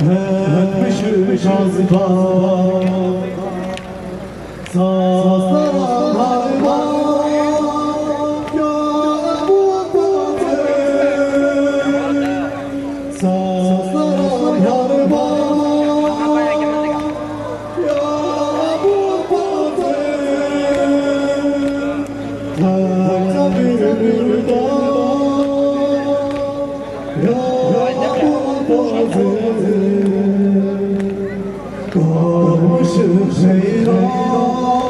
Hep müşür şazba Sazlar Fade on.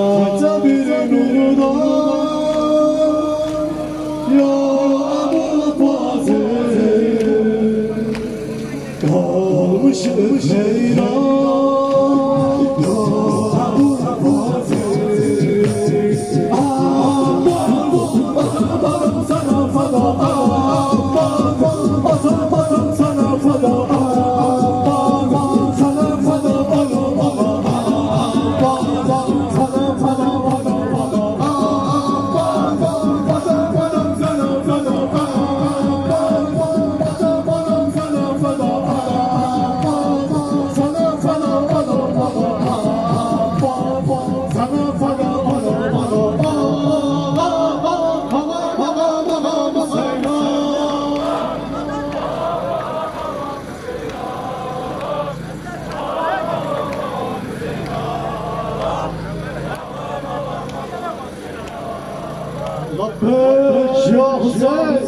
Hatta bir nur Ya Ebu Fatih Şah Hüseyin!